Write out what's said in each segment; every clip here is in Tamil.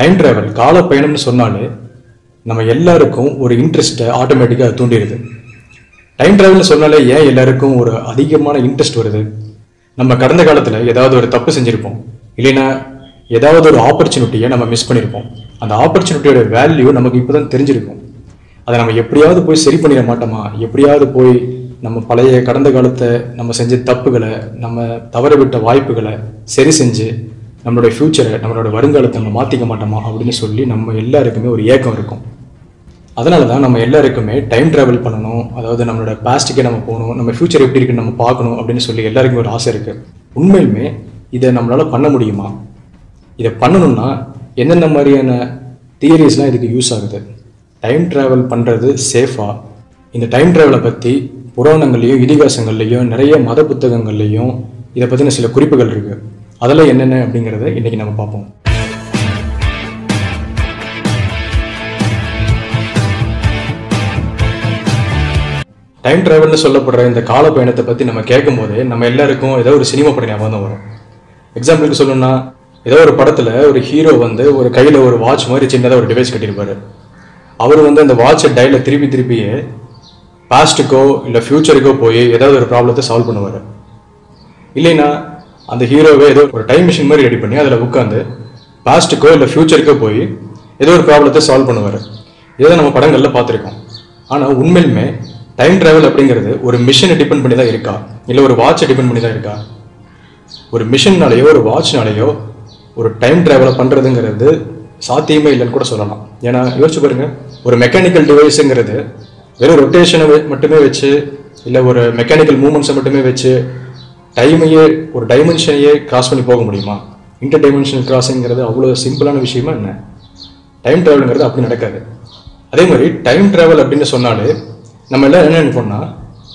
டைம் டிராவல் கால பயணம்னு சொன்னாலே நம்ம எல்லாருக்கும் ஒரு இன்ட்ரெஸ்ட்டை ஆட்டோமேட்டிக்காக தூண்டிடுது டைம் டிராவல்னு சொன்னாலே ஏன் எல்லாருக்கும் ஒரு அதிகமான இன்ட்ரெஸ்ட் வருது? நம்ம கடந்த காலத்தில் ஏதாவது ஒரு தப்பு செஞ்சுருப்போம். இல்லைன்னா ஏதாவது ஒரு ஆப்பர்ச்சுனிட்டியை நம்ம மிஸ் பண்ணியிருப்போம் அந்த ஆப்பர்ச்சுனிட்டியோட வேல்யூ நமக்கு இப்போ தான் தெரிஞ்சிருக்கும். அதை நம்ம எப்படியாவது போய் சரி பண்ணிட மாட்டோமா? எப்படியாவது போய் நம்ம பழைய கடந்த காலத்தை நம்ம செஞ்ச தப்புகளை நம்ம தவற விட்ட வாய்ப்புகளை சரி செஞ்சு நம்மளுடைய ஃப்யூச்சரை நம்மளோட வருங்காலத்தை நம்ம மாற்றிக்க மாட்டோமா அப்படின்னு சொல்லி நம்ம எல்லாருக்குமே ஒரு ஏக்கம் இருக்கும். அதனால தான் நம்ம எல்லாருக்குமே டைம் ட்ராவல் பண்ணணும். அதாவது நம்மளோட பாஸ்ட்டுக்கே நம்ம போகணும். நம்ம ஃப்யூச்சர் எப்படி இருக்குன்னு நம்ம பார்க்கணும் அப்படின்னு சொல்லி எல்லாருக்குமே ஒரு ஆசை இருக்குது உண்மையிலுமே இதை நம்மளால் பண்ண முடியுமா? இதை பண்ணணும்னா என்னென்ன மாதிரியான தியரிஸ்லாம் இதுக்கு யூஸ் ஆகுது? டைம் ட்ராவல் பண்ணுறது சேஃபா இந்த டைம் ட்ராவலை பற்றி புராணங்கள்லையும் இதிகாசங்கள்லையும் நிறைய மத புத்தகங்கள்லையும் இதை பற்றின சில குறிப்புகள் இருக்குது அதெல்லாம் என்னென்ன அப்படிங்கிறத இன்றைக்கி நம்ம பார்ப்போம். டைம் டிராவல்னு சொல்லப்படுற இந்த கால பயணத்தை பற்றி நம்ம கேட்கும்போது நம்ம எல்லாருக்கும் ஏதோ ஒரு சினிமா படம் ஞாபகம் தான் வரும். எக்ஸாம்பிளுக்கு சொல்லணும்னா ஏதோ ஒரு படத்தில் ஒரு ஹீரோ வந்து ஒரு கையில் ஒரு வாட்ச் மாதிரி சின்னதாக ஒரு டிவைஸ் கட்டியிருப்பாரு. அவர் வந்து அந்த வாட்சை டைல திருப்பி திருப்பியே பாஸ்ட்டுக்கோ இல்லை ஃப்யூச்சருக்கோ போய் ஏதாவது ஒரு ப்ராப்ளத்தை சால்வ் பண்ணுவார். இல்லைன்னா அந்த ஹீரோவே ஏதோ ஒரு டைம் மிஷின் மாதிரி ரெடி பண்ணி அதில் உட்காந்து பாஸ்ட்டுக்கோ இல்லை ஃப்யூச்சருக்கோ போய் ஏதோ ஒரு ப்ராப்ளத்தை சால்வ் பண்ணுவார். இதை நம்ம படங்களில் பார்த்துருக்கோம். ஆனால் உண்மையிலுமே டைம் ட்ராவல் அப்படிங்கிறது ஒரு மிஷினை டிபெண்ட் பண்ணி தான் இருக்கா? இல்லை ஒரு வாட்சை டிபெண்ட் பண்ணி தான் இருக்கா? ஒரு மிஷின்னாலேயோ ஒரு வாட்ச்னாலேயோ ஒரு டைம் ட்ராவலை பண்ணுறதுங்கிறது சாத்தியமே இல்லைன்னு கூட சொல்லலாம். ஏன்னா யோசிச்சு பாருங்க ஒரு மெக்கானிக்கல் டிவைஸுங்கிறது வெறும் ரொட்டேஷனை மட்டுமே வச்சு இல்லை ஒரு மெக்கானிக்கல் மூமெண்ட்ஸை மட்டுமே வச்சு டைமையே ஒரு டைமென்ஷனையே கிராஸ் பண்ணி போக முடியுமா? இன்டர் டைமென்ஷனல் கிராஸிங்கிறது அவ்வளோ சிம்பிளான விஷயமா என்ன? டைம் ட்ராவலுங்கிறது அப்படி நடக்காது. அதே மாதிரி டைம் ட்ராவல் அப்படின்னு சொன்னாலே நம்ம எல்லாம் என்ன நினைப்போம்னா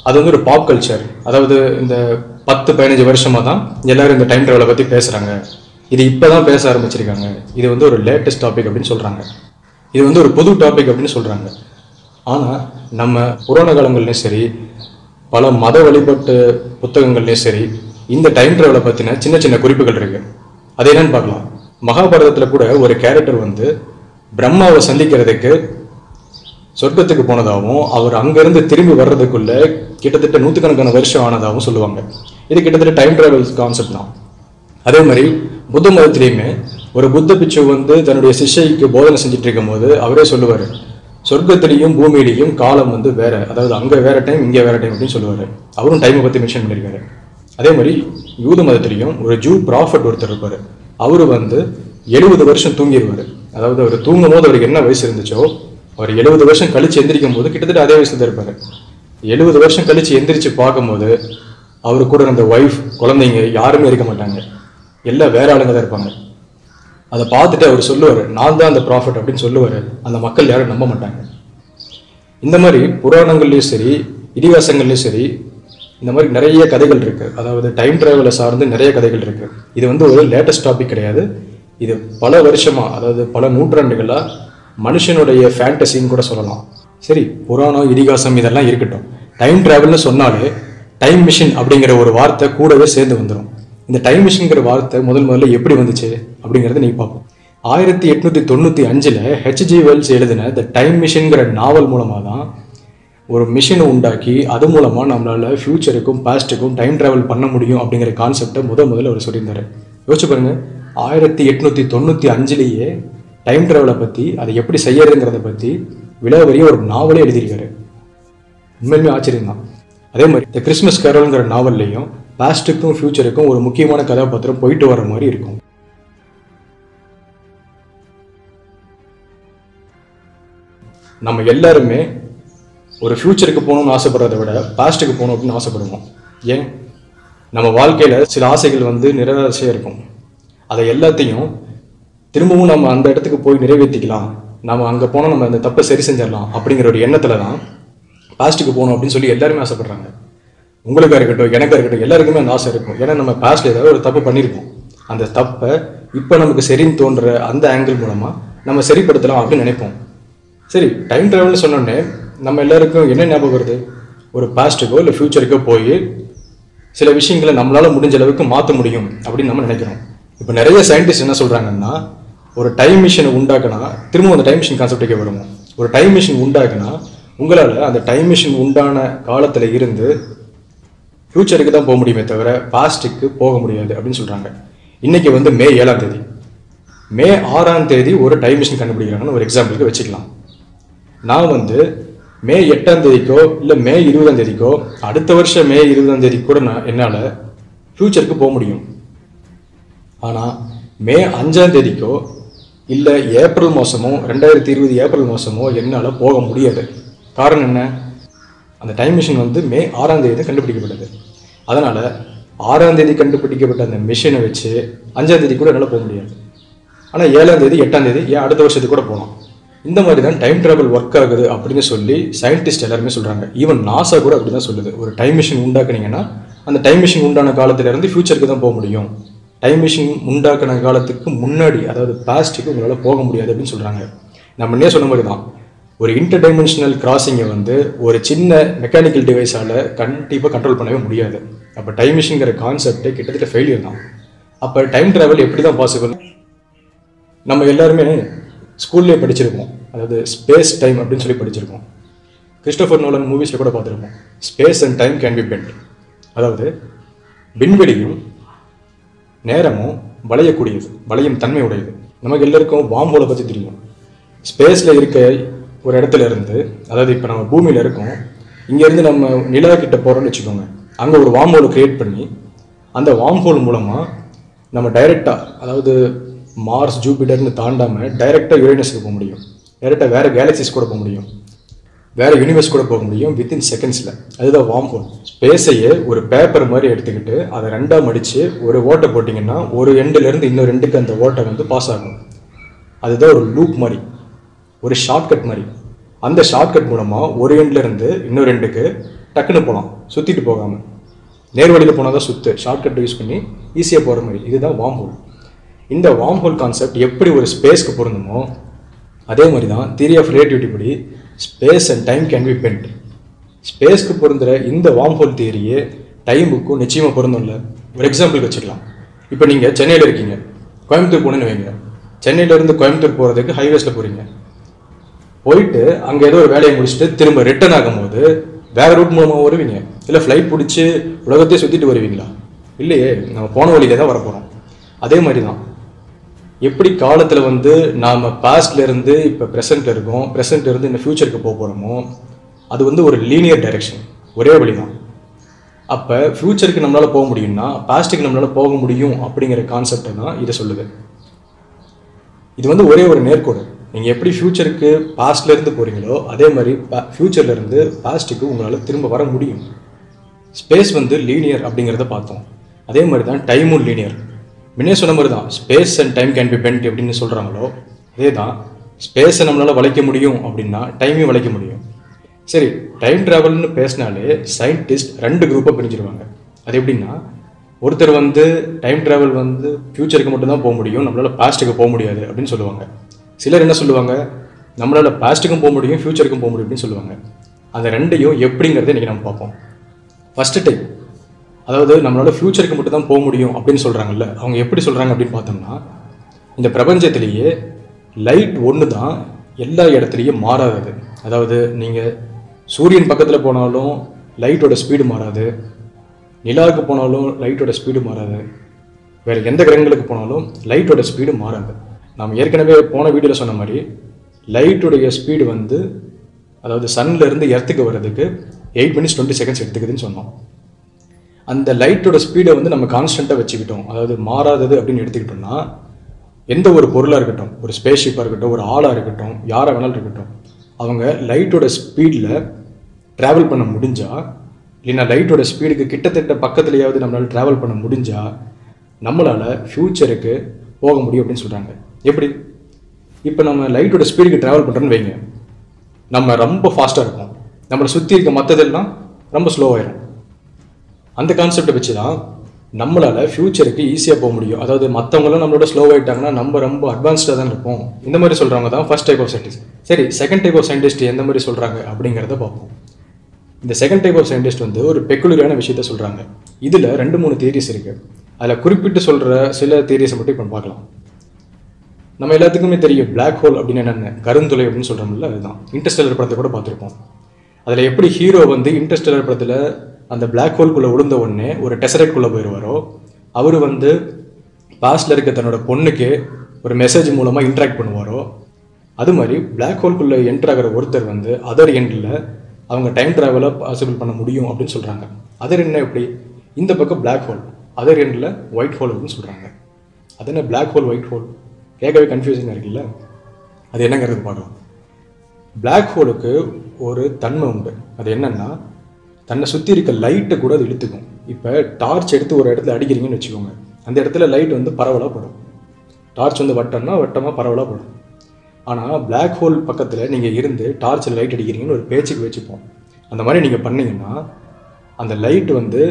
அது வந்து ஒரு பாப் கல்ச்சர் அதாவது இந்த பத்து பதினஞ்சு வருஷமாக தான் எல்லோரும் இந்த டைம் ட்ராவலை பற்றி பேசுகிறாங்க இது இப்போ தான் பேச ஆரம்பிச்சிருக்காங்க. இது வந்து ஒரு லேட்டஸ்ட் டாபிக் அப்படின்னு சொல்கிறாங்க இது வந்து ஒரு புது டாபிக் அப்படின்னு சொல்கிறாங்க ஆனால் நம்ம புராண காலங்கள்லையும் சரி பல மத வழிபாட்டு புத்தகங்கள்லையும் சரி இந்த டைம் ட்ராவலை பற்றின சின்ன சின்ன குறிப்புகள் இருக்கு. அது என்னன்னு பார்க்கலாம். மகாபாரதத்தில் கூட ஒரு கேரக்டர் வந்து பிரம்மாவை சந்திக்கிறதுக்கு சொர்க்கத்துக்கு போனதாகவும் அவர் அங்கேருந்து திரும்பி வர்றதுக்குள்ள கிட்டத்தட்ட நூற்றுக்கணக்கான வருஷம் ஆனதாகவும் சொல்லுவாங்க. இது கிட்டத்தட்ட டைம் ட்ராவல்ஸ் கான்செப்ட் தான். அதே மாதிரி புத்த மதத்திலையுமே ஒரு புத்த பிச்சு வந்து தன்னுடைய சிஷ்யைக்கு போதனை செஞ்சுட்டு இருக்கும்போது அவரே சொல்லுவார் சொர்க்கத்திலையும் பூமியிலையும் காலம் வந்து வேற அதாவது அங்கே வேற டைம் இங்கே வேற டைம் அப்படின்னு சொல்லுவார். அவரும் டைமை பற்றி மென்ஷன் பண்ணியிருக்காரு அதே மாதிரி யூத மதத்திலையும் ஒரு ஜூ ப்ராஃபட் ஒருத்தர் இருப்பார். அவர் வந்து எழுபது வருஷம் தூங்கிடுவார் அதாவது அவர் தூங்கும் போது அவருக்கு என்ன வயசு இருந்துச்சோ அவர் எழுபது வருஷம் கழிச்சு எந்திரிக்கும் போது கிட்டத்தட்ட அதே வயசுல தான் இருப்பார். எழுபது வருஷம் கழிச்சு எந்திரிச்சு பார்க்கும்போது அவர் கூட இருந்த ஒய்ஃப் குழந்தைங்க யாருமே இருக்க மாட்டாங்க. எல்லாம் வேற ஆளுங்க தான் இருப்பாங்க. அதை பார்த்துட்டு அவர் சொல்லுவார் நான் தான் அந்த ப்ராஃபிட் அப்படின்னு சொல்லுவார். அந்த மக்கள் யாரும் நம்ப மாட்டாங்க. இந்த மாதிரி புராணங்கள்லேயும் சரி இதிகாசங்கள்லேயும் சரி இந்த மாதிரி நிறைய கதைகள் இருக்குது அதாவது டைம் ட்ராவலை சார்ந்து நிறைய கதைகள் இருக்குது இது வந்து ஒரு லேட்டஸ்ட் டாபிக் கிடையாது. இது பல வருஷமாக அதாவது பல நூற்றாண்டுகளாக மனுஷனுடைய ஃபேண்டசின்னு கூட சொல்லலாம். சரி புராணம் இதிகாசம் இதெல்லாம் இருக்கட்டும். டைம் ட்ராவல்னு சொன்னாலே டைம் மிஷின் அப்படிங்கிற ஒரு வார்த்தை கூடவே சேர்ந்து வந்துடும் இந்த டைம் மிஷின்ங்கிற வார்த்தை முதல் முதல்ல எப்படி வந்துச்சு அப்படிங்கிறத நீ பார்ப்போம். ஆயிரத்தி எட்நூற்றி தொண்ணூற்றி அஞ்சில் ஹெச்ஜி வெல்ஸ் எழுதின த டைம் மிஷின்ங்கிற நாவல் மூலமாக தான் ஒரு மிஷினை உண்டாக்கி அது மூலமாக நம்மளால் ஃப்யூச்சருக்கும் பாஸ்ட்டுக்கும் டைம் ட்ராவல் பண்ண முடியும் அப்படிங்கிற கான்செப்டை முத முதல்ல அவர் சொல்லியிருந்தார். யோசிச்சு பாருங்கள் ஆயிரத்தி எட்நூற்றி தொண்ணூற்றி அஞ்சுலேயே டைம் ட்ராவலை பற்றி அதை எப்படி செய்யறதுங்கிறத பற்றி விலவரிய ஒரு நாவலே எழுதியிருக்காரு. உண்மையுமே ஆச்சரியம் தான் அதே மாதிரி இந்த கிறிஸ்மஸ் கேரல்ங்கிற நாவல்லையும் பாஸ்ட்டுக்கும் ஃப்யூச்சருக்கும் ஒரு முக்கியமான கதாபாத்திரம் போயிட்டு வர மாதிரி இருக்கும். நம்ம எல்லாருமே ஒரு ஃப்யூச்சருக்கு போகணும்னு ஆசைப்படுறத விட பாஸ்ட்டுக்கு போகணும் அப்படின்னு ஆசைப்படுவோம். ஏன்? நம்ம வாழ்க்கையில் சில ஆசைகள் வந்து நிராசையாக இருக்கும். அதை எல்லாத்தையும் திரும்பவும் நம்ம அந்த இடத்துக்கு போய் நிறைவேற்றிக்கலாம் நம்ம அங்கே போனால் நம்ம அந்த தப்பை சரி செஞ்சிடலாம் அப்படிங்கிற ஒரு எண்ணத்தில் தான் பாஸ்ட்டுக்கு போகணும் அப்படின்னு சொல்லி எல்லாருமே ஆசைப்படுறாங்க. உங்களுக்காக இருக்கட்டும் எனக்காக இருக்கட்டும் எல்லாருக்குமே அந்த ஆசை இருக்கும். ஏன்னா நம்ம பாஸ்ட்ல ஏதாவது ஒரு தப்பு பண்ணியிருப்போம் அந்த தப்பை இப்போ நமக்கு சரின்னு தோன்ற அந்த ஆங்கிள் மூலமாக நம்ம சரிப்படுத்தலாம் அப்படின்னு நினைப்போம். சரி டைம் ட்ராவல்னு சொன்னோடனே நம்ம எல்லாருக்கும் என்ன ஞாபகம் வருது? ஒரு பாஸ்ட்டுக்கோ இல்லை ஃப்யூச்சருக்கோ போய் சில விஷயங்களை நம்மளால் முடிஞ்ச அளவுக்கு மாற்ற முடியும் அப்படின்னு நம்ம நினைக்கிறோம். இப்போ நிறைய சயின்டிஸ்ட் என்ன சொல்கிறாங்கன்னா ஒரு டைம் மிஷினை உண்டாக்குனா திரும்ப அந்த டைம் மிஷின் கான்செப்டுக்கே வருவோம். ஒரு டைம் மிஷின் உண்டாக்குனா உங்களால் அந்த டைம் மிஷின் உண்டான காலத்தில் இருந்து ஃப்யூச்சருக்கு தான் போக முடியுமே தவிர பாஸ்ட்டுக்கு போக முடியாது அப்படின்னு சொல்கிறாங்க இன்றைக்கி வந்து மே ஏழாம் தேதி. மே ஆறாம் தேதி ஒரு டைம் மிஷின் கண்டுபிடிக்கிறாங்கன்னு ஒரு எக்ஸாம்பிளுக்கு வச்சுக்கலாம். நான் வந்து மே எட்டாம் தேதிக்கோ இல்லை மே இருபதாம் தேதிக்கோ அடுத்த வருஷம் மே இருபதாம் தேதி கூட நான் என்னால் ஃப்யூச்சருக்கு போக முடியும். ஆனால் மே அஞ்சாம் தேதிக்கோ இல்லை ஏப்ரல் மாதமோ ரெண்டாயிரத்தி இருபது ஏப்ரல் மாதமோ என்னால் போக முடியாது. காரணம் என்ன? அந்த டைம் மிஷின் வந்து மே ஆறாம் தேதி தான் கண்டுபிடிக்கப்பட்டது. அதனால் ஆறாம் தேதி கண்டுபிடிக்கப்பட்ட அந்த மிஷினை வச்சு அஞ்சாம் தேதி கூட என்னால் போக முடியாது. ஆனால் ஏழாம் தேதி எட்டாம் தேதி ஏன் அடுத்த வருஷத்துக்கு கூட போகலாம் இந்த மாதிரி தான் டைம் ட்ராவல் ஒர்க் ஆகுது அப்படின்னு சொல்லி சயின்டிஸ்ட் எல்லாருமே சொல்கிறாங்க ஈவன் நாசா கூட அப்படி தான் சொல்லுது. ஒரு டைம் மிஷின் உண்டாக்குனீங்கன்னா அந்த டைம் மிஷின் உண்டான காலத்திலேருந்து ஃபியூச்சருக்கு தான் போக முடியும். டைம் மிஷின் உண்டாக்குன காலத்துக்கு முன்னாடி அதாவது பாஸ்ட்டுக்கு உங்களால் போக முடியாது அப்படின்னு சொல்கிறாங்க நம்ம முன்னே சொன்ன மாதிரி தான் ஒரு இன்டர் டைமென்ஷனல் கிராசிங்கை வந்து ஒரு சின்ன மெக்கானிக்கல் டிவைஸால் கண்டிப்பாக கண்ட்ரோல் பண்ணவே முடியாது. அப்போ டைம் மிஷின்ங்கிற கான்செப்டே கிட்டத்தட்ட ஃபெயிலியர் தான். அப்போ டைம் ட்ராவல் எப்படி தான் பாசிபிள் நம்ம எல்லாருமே ஸ்கூல்லேயே படிச்சிருப்போம். அதாவது ஸ்பேஸ் டைம் அப்படின்னு சொல்லி படிச்சிருப்போம். கிறிஸ்டோஃபர் நோலன் மூவிஸில் கூட பார்த்துருப்போம். Space and time can be bend அதாவது விண்வெளியும் நேரமும் வளையக்கூடியது வளையும் தன்மை உடையது நமக்கு எல்லாருக்கும் வாம்போலை பற்றி தெரியும். ஸ்பேஸில் இருக்க ஒரு இடத்துல இருந்து அதாவது இப்போ நம்ம பூமியில் இருக்கோம் இங்கேருந்து நம்ம நிலா கிட்ட போகிறோம்னு வச்சுக்கோங்க. அங்கே ஒரு வாம் ஹோல் க்ரியேட் பண்ணி அந்த வாம்போல் மூலமாக நம்ம டைரெக்டாக அதாவது மார்ஸ் ஜூபிட்டர்னு தாண்டாமல் டைரெக்டாக யுரேனஸுக்கு போக முடியும். டைரெக்டாக வேறு கேலக்சிஸ் கூட போக முடியும். வேறு யூனிவர்ஸ் கூட போக முடியும் வித்தின் செகண்ட்ஸில் அதுதான் வார்ம் ஹோல் ஸ்பேஸையே ஒரு பேப்பர் மாதிரி எடுத்துக்கிட்டு அதை ரெண்டாக மடித்து ஒரு ஓட்டை போட்டிங்கன்னா ஒரு எண்டுலேருந்து இன்னொரு ரெண்டுக்கு அந்த ஓட்டை வந்து பாஸ் ஆகும். அதுதான் ஒரு லூப் மாதிரி. ஒரு ஷார்ட்கட் மாதிரி. அந்த ஷார்ட்கட் மூலமாக ஒரு எண்ட்லேருந்து இன்னொரு எண்டுக்கு டக்குன்னு போகலாம் சுற்றிட்டு போகாமல் நேர்வழியில் போனால் தான் சுற்று ஷார்ட்கட் யூஸ் பண்ணி ஈஸியாக போகிற மாதிரி. இதுதான் வார்ம் ஹோல் இந்த வார்ம் ஹோல் கான்செப்ட் எப்படி ஒரு ஸ்பேஸ்க்கு பொருந்துமோ அதே மாதிரி தான் தியரி ஆஃப் ரிலேட்டிவிட்டி படி space and time can be bend ஸ்பேஸ்க்கு பொருந்துகிற இந்த வார்ம் ஹோல் தியரியே டைமுக்கும் நிச்சயமாக பொருந்தும்ல. ஒரு எக்ஸாம்பிளுக்கு வச்சுக்கலாம். இப்போ நீங்கள் சென்னையில் இருக்கீங்க. கோயம்புத்தூர் போகணுன்னு வைங்க. சென்னையிலேருந்து கோயம்புத்தூர் போகிறதுக்கு ஹைவேஸில் போகிறீங்க போயிட்டு அங்கே ஏதோ ஒரு வேலையை முடிச்சுட்டு திரும்ப ரிட்டர்ன் ஆகும்போது வேற ரூட் மூலமாக வருவீங்க. இல்லை ஃப்ளைட் பிடிச்சி உலகத்தையே சுற்றிட்டு வருவீங்களா? இல்லையே நம்ம போன வழியில தான் வரப்போகிறோம் அதே மாதிரி தான் எப்படி காலத்தில் வந்து நாம் பாஸ்ட்ல இருந்து இப்போ ப்ரெசென்ட்ல இருக்கோம் ப்ரெசென்ட்ல இருந்து இந்த ஃபியூச்சருக்கு போக போகிறோமோ அது வந்து ஒரு லீனியர் டைரக்ஷன் ஒரே வழி தான் அப்போ ஃப்யூச்சருக்கு நம்மளால் போக முடியும்னா பாஸ்ட்டுக்கு நம்மளால் போக முடியும் அப்படிங்கிற கான்செப்டை தான் இதை சொல்லுது. இது வந்து ஒரே ஒரு நேர்கோடு. நீங்கள் எப்படி ஃப்யூச்சருக்கு பாஸ்ட்லேருந்து போகிறீங்களோ அதே மாதிரி ஃப்யூச்சர்ல இருந்து பாஸ்ட்டுக்கு உங்களால் திரும்ப வர முடியும். ஸ்பேஸ் வந்து லீனியர் அப்படிங்கிறத பார்த்தோம். அதே மாதிரி தான் டைமும் லீனியர் முன்னே சொன்ன மாதிரி தான் space and time can be bent எப்படின்னு சொல்கிறாங்களோ அதே தான் ஸ்பேஸை நம்மளால் வளைக்க முடியும் அப்படின்னா டைமையும் வளைக்க முடியும். சரி டைம் ட்ராவல்னு பேசினாலே சயின்டிஸ்ட் ரெண்டு குரூப்பாக பிரிஞ்சிருவாங்க. அது எப்படின்னா ஒருத்தர் வந்து டைம் ட்ராவல் வந்து ஃப்யூச்சருக்கு மட்டும்தான் போக முடியும் நம்மளால் பாஸ்ட்டுக்கு போக முடியாது அப்படின்னு சொல்லுவாங்க. சிலர் என்ன சொல்லுவாங்க? நம்மளால் பாஸ்ட்டுக்கும் போக முடியும் ஃப்யூச்சருக்கும் போக முடியும் அப்படின்னு சொல்லுவாங்க. அந்த ரெண்டையும் எப்படிங்கிறத இன்றைக்கி நம்ம பார்ப்போம். ஃபஸ்ட்டு டைம் அதாவது நம்மளால் ஃப்யூச்சருக்கு மட்டும் தான் போக முடியும் அப்படின்னு சொல்கிறாங்கல்ல அவங்க எப்படி சொல்கிறாங்க அப்படின்னு பார்த்தோம்னா இந்த பிரபஞ்சத்திலேயே லைட் ஒன்று தான் எல்லா இடத்துலையும் மாறாதது. அதாவது நீங்கள் சூரியன் பக்கத்தில் போனாலும் லைட்டோட ஸ்பீடு மாறாது. நிலாவுக்கு போனாலும் லைட்டோட ஸ்பீடு மாறாது. வேறு எந்த கிரகங்களுக்கு போனாலும் லைட்டோட ஸ்பீடு மாறாது. நாம் ஏற்கனவே போன வீடியோவில் சொன்ன மாதிரி லைட்டுடைய ஸ்பீடு வந்து அதாவது சன்லேருந்து எர்த்துக்கு வர்றதுக்கு எயிட் மினிட்ஸ் டுவெண்ட்டி செகண்ட்ஸ் எடுத்துக்குதுன்னு சொன்னோம். அந்த லைட்டோட ஸ்பீடை வந்து நம்ம கான்ஸ்டண்ட்டாக வச்சுக்கிட்டோம். அதாவது மாறாதது அப்படின்னு எடுத்துக்கிட்டோம்னா எந்த ஒரு பொருளாக இருக்கட்டும் ஒரு ஸ்பேஸ் ஷிப்பாக இருக்கட்டும் ஒரு ஆளாக இருக்கட்டும் யாராக வேணாலும் இருக்கட்டும் அவங்க லைட்டோட ஸ்பீடில் ட்ராவல் பண்ண முடிஞ்சால் இல்லைன்னா லைட்டோட ஸ்பீடுக்கு கிட்டத்தட்ட பக்கத்துலையாவது நம்மளால் ட்ராவல் பண்ண முடிஞ்சால் நம்மளால் ஃப்யூச்சருக்கு போக முடியும் அப்படின்னு சொல்கிறாங்க எப்படி? இப்போ நம்ம லைட்டோட ஸ்பீடுக்கு ட்ராவல் பண்ணுறோன்னு வைங்க. நம்ம ரொம்ப ஃபாஸ்ட்டாக இருப்போம். நம்மளை சுற்றி இருக்க மற்றதெல்லாம் ரொம்ப ஸ்லோவாயிடும் அந்த கான்செப்டை வச்சு தான் நம்மளால் ஃப்யூச்சருக்கு ஈஸியாக போக முடியும். அதாவது மற்றவங்களும் நம்மளோட ஸ்லோ ஆகிட்டாங்கன்னா நம்ம ரொம்ப அட்வான்ஸ்டாக தான் இருப்போம். இந்த மாதிரி சொல்கிறவங்க தான் ஃபர்ஸ்ட் டைப் ஆஃப் சயின்டிஸ்ட் சரி செகண்ட் டைப் ஆஃப் சயின்டிஸ்ட் எந்த மாதிரி சொல்கிறாங்க அப்படிங்கிறத பார்ப்போம். இந்த செகண்ட் டைப் ஆஃப் சயின்டிஸ்ட் வந்து ஒரு பெக்குலரான விஷயத்த சொல்கிறாங்க இதில் ரெண்டு மூணு தியரிஸ் இருக்குது அதில் குறிப்பிட்டு சொல்கிற சில தியரிஸை மட்டும் இப்போ பார்க்கலாம். நம்ம எல்லாத்துக்குமே தெரியும் பிளாக் ஹோல் அப்படின்னு என்னென்ன? கருந்துளை அப்படின்னு சொல்கிறோம்ல அதுதான். இன்டர்ஸ்டெல்லர் படத்தை கூட பார்த்துருப்போம். அதில் எப்படி ஹீரோ வந்து இன்டர்ஸ்டெல்லர் படத்தில் அந்த பிளாக் ஹோல்குள்ளே விழுந்த உடனே ஒரு டெசரேட்குள்ளே போயிடுவாரோ அவர் வந்து பாஸ்டில் இருக்க தன்னோட பொண்ணுக்கு ஒரு மெசேஜ் மூலமாக இன்ட்ராக்ட் பண்ணுவாரோ அது மாதிரி பிளாக் ஹோல்குள்ளே என்ட்ரு ஆகிற ஒருத்தர் வந்து அதர் எண்டில் அவங்க டைம் ட்ராவலை பாசிபிள் பண்ண முடியும் அப்படின்னு சொல்கிறாங்க அதர் என்ன எப்படி? இந்த பக்கம் பிளாக் ஹோல் அதர் எண்டில் ஒயிட் ஹோல் அப்படின்னு சொல்கிறாங்க அது என்ன பிளாக் ஹோல் ஒயிட் ஹோல் கேட்கவே கன்ஃபியூசிங்காக இருக்குல்ல? அது என்னங்கிறது பார்க்கலாம் பிளாக் ஹோலுக்கு ஒரு தன்மை உண்டு. அது என்னன்னா தன்னை சுற்றி இருக்க லைட்டை கூட அது இழுத்துக்கும். இப்போ டார்ச் எடுத்து ஒரு இடத்துல அடிக்கிறீங்கன்னு வச்சுக்கோங்க. அந்த இடத்துல லைட் வந்து பரவலாக படும். டார்ச் வந்து வட்டம்னா வட்டமாக பரவலாக படும். ஆனால் பிளாக் ஹோல் பக்கத்தில் நீங்கள் இருந்து டார்ச்சில் லைட் அடிக்கிறீங்கன்னு ஒரு பேச்சுக்கு வச்சுப்போம். அந்த மாதிரி நீங்கள் பண்ணீங்கன்னா அந்த லைட் வந்து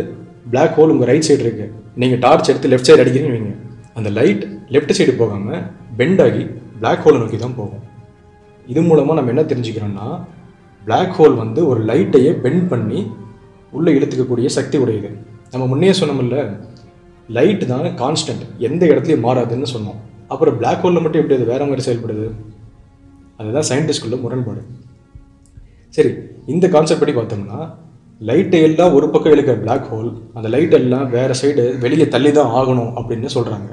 பிளாக் ஹோல் உங்கள் ரைட் சைடு இருக்குது நீங்கள் டார்ச் எடுத்து லெஃப்ட் சைடு அடிக்கிறீங்கன்னு வைங்க. அந்த லைட் லெஃப்ட் சைடு போகாமல் பெண்ட் ஆகி Black ஹோலை நோக்கி தான் போகும். இது மூலமாக நம்ம என்ன தெரிஞ்சுக்கிறோன்னா பிளாக் ஹோல் வந்து ஒரு லைட்டையே பெண்ட் பண்ணி உள்ளே இழுத்துக்கக்கூடிய சக்தி உடையது. நம்ம முன்னே சொன்னோம்ல லைட் தான் கான்ஸ்டன்ட் எந்த இடத்துலையும் மாறாதுன்னு சொன்னோம். அப்புறம் பிளாக் ஹோலில் மட்டும் எப்படி அது வேற மாதிரி செயல்படுது? அதுதான் சயின்டிஸ்டுக்குள்ள முரண்பாடு. சரி இந்த கான்செப்ட் படி பார்த்தோம்னா லைட்டை எல்லாம் ஒரு பக்கம் இழுக்கிற பிளாக் ஹோல் அந்த லைட் எல்லாம் வேறு சைடு வெளியே தள்ளி தான் ஆகணும் அப்படின்னு சொல்கிறாங்க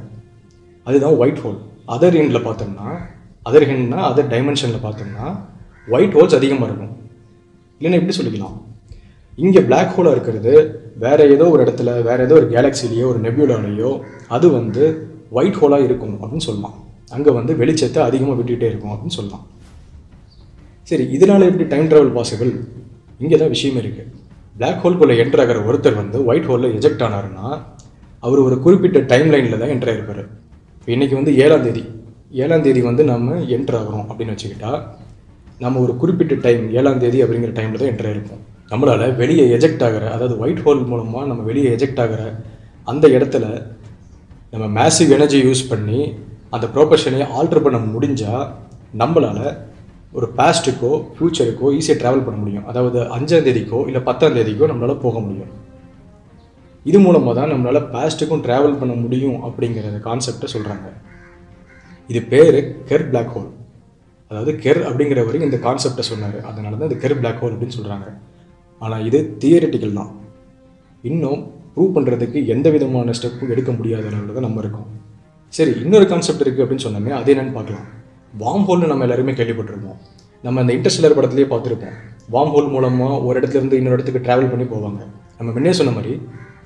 அதுதான் ஒயிட் ஹோல் அதர் எண்டில் பார்த்தோம்னா அதர் ஹெண்ட்னா அதர் டைமென்ஷனில் பார்த்தோம்னா ஒயிட் ஹோல்ஸ் அதிகமாக இருக்கும். இல்லைன்னா எப்படி சொல்லிக்கலாம்? இங்கே பிளாக் ஹோலாக இருக்கிறது வேற ஏதோ ஒரு இடத்துல வேறு ஏதோ ஒரு கேலக்சிலேயோ ஒரு நெபியூலாலேயோ அது வந்து ஒயிட் ஹோலாக இருக்கும் அப்படின்னு சொல்லலாம். அங்கே வந்து வெளிச்சத்தை அதிகமாக விட்டுகிட்டே இருக்கும் அப்படின்னு சொல்லலாம். சரி இதனால எப்படி டைம் ட்ராவல் பாசிபிள் இங்கே தான் விஷயமே இருக்குது பிளாக் ஹோல்குள்ளே என்ட்ராகிற ஒருத்தர் வந்து ஒயிட் ஹோலில் எஜெக்ட் ஆனாருன்னா அவர் ஒரு குறிப்பிட்ட டைம் லைனில் தான் என்டர் இப்போ இன்றைக்கி வந்து ஏழாம் தேதி. ஏழாம் தேதி வந்து நம்ம என்ட்ரு ஆகிறோம் அப்படின்னு வச்சுக்கிட்டா நம்ம ஒரு குறிப்பிட்ட டைம் ஏழாம் தேதி அப்படிங்கிற டைமில் தான் என்டர் ஆகிருப்போம் நம்மளால் வெளியே எஜெக்ட் ஆகிற அதாவது ஒயிட் ஹோல் மூலமாக நம்ம வெளியே எஜெக்ட் ஆகிற அந்த இடத்துல நம்ம மேசிவ் எனர்ஜி யூஸ் பண்ணி அந்த ப்ரொபஷனை ஆல்டர் பண்ண முடிஞ்சால் நம்மளால் ஒரு பாஸ்ட்டுக்கோ ஃப்யூச்சருக்கோ ஈஸியாக ட்ராவல் பண்ண முடியும். அதாவது அஞ்சாம் தேதிக்கோ இல்லை பத்தாம் தேதிக்கோ நம்மளால் போக முடியும். இது மூலமாக தான் நம்மளால் பாஸ்ட்டுக்கும் ட்ராவல் பண்ண முடியும் அப்படிங்கிற கான்செப்டை சொல்கிறாங்க இது பேர் கெர் பிளாக் ஹோல் அதாவது கெர் அப்படிங்கிற வரைக்கும் இந்த கான்செப்டை சொன்னார். அதனால தான் இது கெர் பிளாக் ஹோல் அப்படின்னு சொல்கிறாங்க ஆனால் இது தியரிட்டிக்கல் தான். இன்னும் ப்ரூவ் பண்ணுறதுக்கு எந்த விதமான ஸ்டெப்பும் எடுக்க முடியாத அளவில் தான் நம்ம இருக்கோம். சரி இன்னொரு கான்செப்ட் இருக்குது அப்படின்னு சொன்னோமே அது என்னென்னு பார்க்கலாம். வார்ம் ஹோல்னு நம்ம எல்லாருமே கேள்விப்பட்டிருப்போம். நம்ம அந்த இன்டர்ஸ்டெல்லர் படத்துலேயே பார்த்துருப்போம். வார்ம் ஹோல் மூலமாக ஒரு இடத்துல இருந்து இன்னொரு இடத்துக்கு ட்ராவல் பண்ணி போவாங்க. நம்ம முன்னே சொன்ன மாதிரி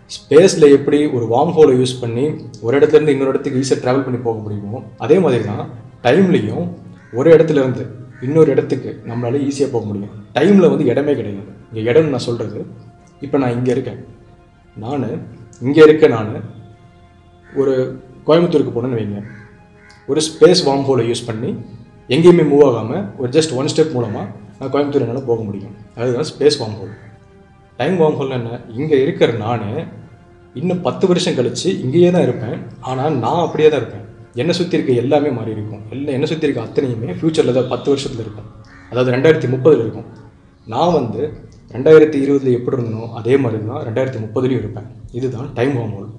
ஸ்பேஸில் எப்படி ஒரு வார்ம் ஹோலை யூஸ் பண்ணி ஒரு இடத்துல இருந்து இன்னொரு இடத்துக்கு ஈஸியாக ட்ராவல் பண்ணி போக முடியுமோ அதே மாதிரி தான் டைம்லேயும் ஒரு இடத்துல இருந்து இன்னொரு இடத்துக்கு நம்மளால ஈஸியாக போக முடியும். டைமில் வந்து இடமே கிடையாது. இங்கே இடம்னு நான் சொல்கிறது இப்போ நான் இங்கே இருக்கேன். நான் இங்கே இருக்க நான் ஒரு கோயம்புத்தூருக்கு போனேன்னு வைங்க. ஒரு ஸ்பேஸ் வார்ம் ஹோலை யூஸ் பண்ணி எங்கேயுமே மூவ் ஆகாமல் ஒரு ஜஸ்ட் ஒன் ஸ்டெப் மூலமாக நான் கோயம்புத்தூர் என்னால் போக முடியும். அதுதான் ஸ்பேஸ் வார்ம் ஹோல் டைம் வாங்க ஹோல் என்ன? இங்கே இருக்கிற நான் இன்னும் பத்து வருஷம் கழித்து இங்கேயே தான் இருப்பேன். ஆனால் நான் அப்படியே தான் இருப்பேன். என்னை சுற்றி இருக்க எல்லாமே மாறி இருக்கும். எல்லாம் என்னை சுற்றி இருக்க அத்தனையுமே ஃப்யூச்சரில் தான் பத்து வருஷத்தில் இருக்கும். அதாவது ரெண்டாயிரத்தி முப்பதில் இருக்கும். நான் வந்து ரெண்டாயிரத்தி இருபதில் எப்படி இருந்தனோ அதே மாதிரி தான் ரெண்டாயிரத்தி முப்பதுலேயும் இருப்பேன். இதுதான் டைம் வார்ம் ஹோல்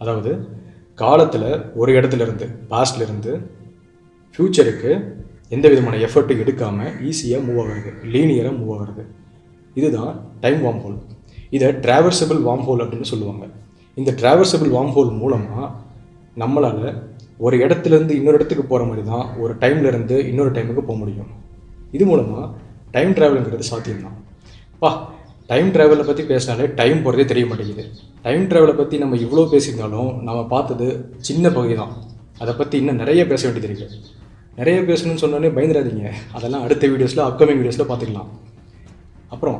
அதாவது காலத்தில் ஒரு இடத்துல இருந்து ஃப்யூச்சருக்கு எந்த விதமான எஃபர்ட்டும் எடுக்காமல் ஈஸியாக மூவ் ஆகிறது லீனியராக மூவ் ஆகிறது. இதுதான் டைம் வார்ம் ஹோல் இதை ட்ராவர்சபிள் வார்ம் ஹோல் அப்படின்னு சொல்லுவாங்க. இந்த ட்ராவர்சபிள் வார்ம் ஹோல் மூலமாக நம்மளால் ஒரு இடத்துலேருந்து இன்னொரு இடத்துக்கு போகிற மாதிரி தான் ஒரு டைம்ல இருந்து இன்னொரு டைமுக்கு போக முடியும். இது மூலமாக டைம் ட்ராவலுங்கிறது சாத்தியம்தான். பா டைம் ட்ராவலை பற்றி பேசினாலே டைம் போகிறதே தெரிய மாட்டேங்குது. டைம் ட்ராவலை பற்றி நம்ம இவ்வளோ பேசியிருந்தாலும் நம்ம பார்த்தது சின்ன பகுதி தான் அதை பற்றி இன்னும் நிறைய பேச வேண்டியது இருக்குது நிறைய பேசணும்னு சொன்னோன்னே பயந்துடாதீங்க. அதெல்லாம் அடுத்த வீடியோஸில் அப்கமிங் வீடியோஸில் பார்த்துக்கலாம். அப்புறம்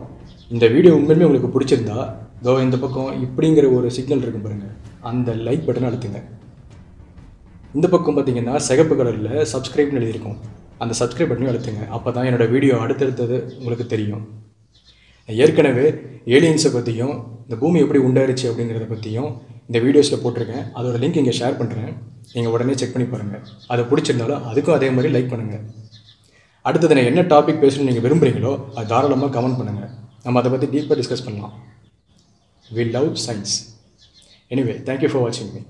இந்த வீடியோ உண்மையுமே உங்களுக்கு பிடிச்சிருந்தா இதோ இந்த பக்கம் இப்படிங்கிற ஒரு சிக்னல் இருக்கும் பாருங்கள் அந்த லைக் பட்டனை அழுத்துங்க. இந்த பக்கம் பார்த்தீங்கன்னா சிகப்பு கலரில் சப்ஸ்கிரைப்னு எழுதியிருக்கும். அந்த சப்ஸ்கிரைப் பட்டனையும் அழுத்துங்க. அப்போ தான் என்னோடய வீடியோ அடுத்தடுத்தது உங்களுக்கு தெரியும். ஏற்கனவே ஏலியன்ஸை பற்றியும் இந்த பூமி எப்படி உண்டாயிருச்சு அப்படிங்கிறத பற்றியும் இந்த வீடியோஸில் போட்டிருக்கேன். அதோட லிங்க் இங்கே ஷேர் பண்ணுறேன் நீங்கள் உடனே செக் பண்ணி பாருங்கள் அதை பிடிச்சிருந்தாலும் அதுக்கும் அதே மாதிரி லைக் பண்ணுங்கள் அடுத்தது நான் என்ன டாபிக் பேசணும்னு நீங்கள் விரும்புகிறீங்களோ அது தாராளமாக கமெண்ட் பண்ணுங்கள் நம்ம அதை பற்றி டீப்பாக டிஸ்கஸ் பண்ணலாம். We love science anyway thank you for வாட்சிங் மீ